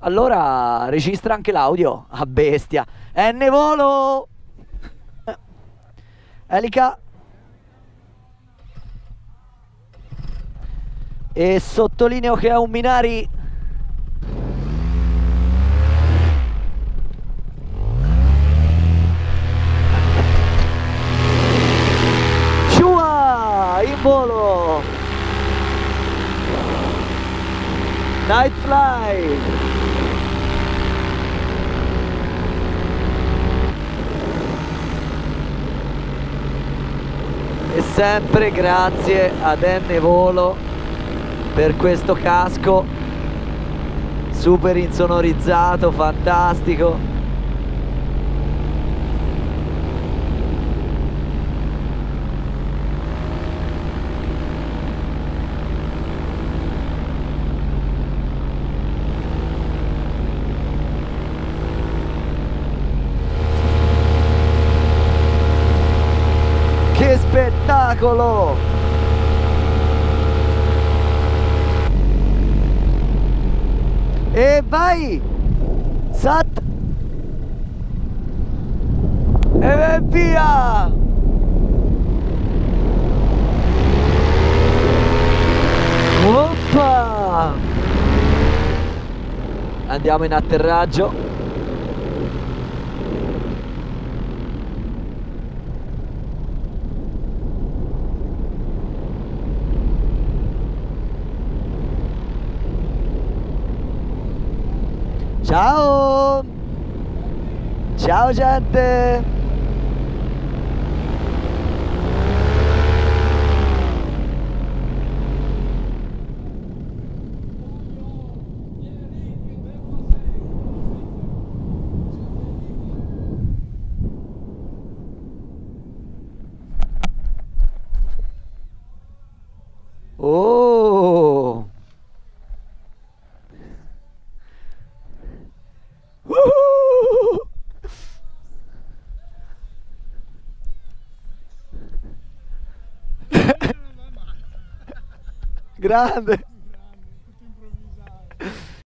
Allora registra anche l'audio. A bestia. N volo. Eh. Elica. E sottolineo che è un Minari Shua in volo Night Fly. E sempre grazie ad N Volo per questo casco super insonorizzato, fantastico Che spettacolo! E vai! Sat! E via! Oppa! Andiamo in atterraggio. Ciao! Ciao gente! Oh! Grande!